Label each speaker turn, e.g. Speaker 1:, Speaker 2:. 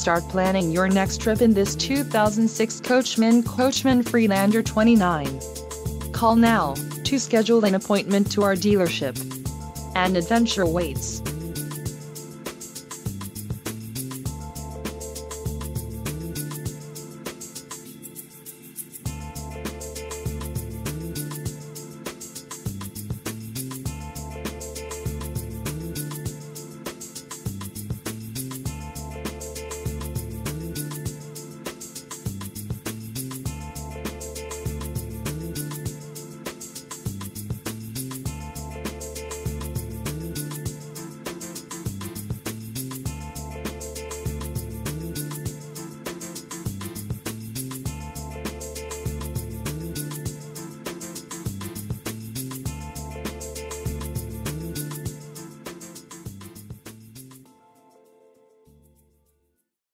Speaker 1: Start planning your next trip in this 2006 Coachmen Coachmen Freelander 29. Call now to schedule an appointment to our dealership. An adventure waits.